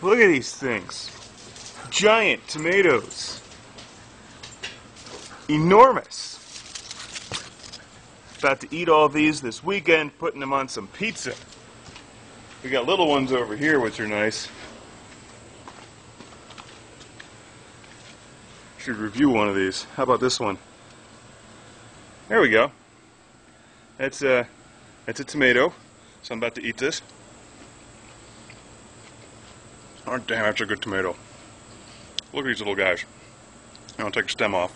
Look at these things. Giant tomatoes. Enormous. About to eat all these this weekend, putting them on some pizza. We got little ones over here, which are nice. Should review one of these. How about this one? There we go. That's a, that's a tomato. So I'm about to eat this. Oh, damn, that's a good tomato. Look at these little guys. I'm going to take the stem off.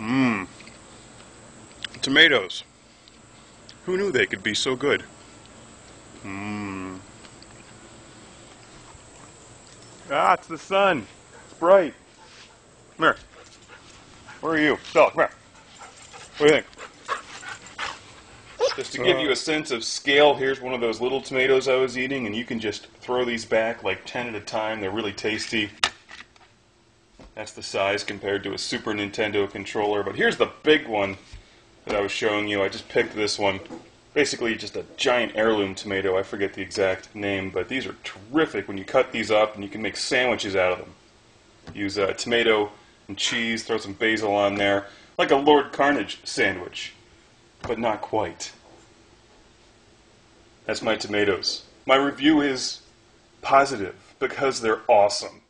Mmm. Tomatoes. Who knew they could be so good? Mmm. Ah, it's the sun. It's bright. Come here. Where are you? Stella, come here. What do you think? Just to give you a sense of scale, here's one of those little tomatoes I was eating, and you can just throw these back like 10 at a time. They're really tasty. That's the size compared to a Super Nintendo controller. But here's the big one that I was showing you. I just picked this one. Basically, just a giant heirloom tomato. I forget the exact name, but these are terrific when you cut these up, and you can make sandwiches out of them. Use uh, tomato and cheese, throw some basil on there, like a Lord Carnage sandwich, but not quite. That's my tomatoes. My review is positive because they're awesome.